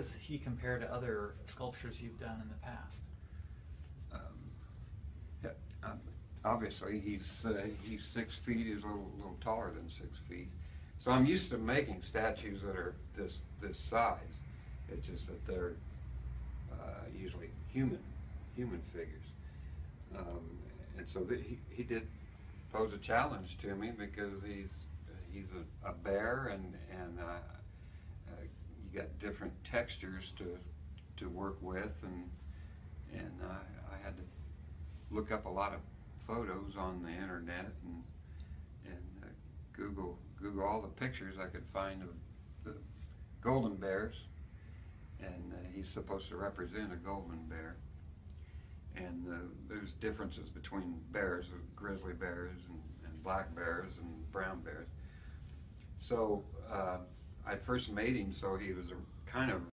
does he compare to other sculptures you've done in the past? Um, yeah, um, obviously, he's uh, he's six feet. He's a little, little taller than six feet. So I'm used to making statues that are this this size. It's just that they're uh, usually human human figures. Um, and so the, he he did pose a challenge to me because he's he's a, a bear and and you got different textures to to work with and and I, I had to look up a lot of photos on the internet and and uh, Google Google all the pictures I could find of the golden bears, and uh, he's supposed to represent a golden bear. And uh, there's differences between bears, grizzly bears and, and black bears and brown bears. So uh, I first made him so he was a kind of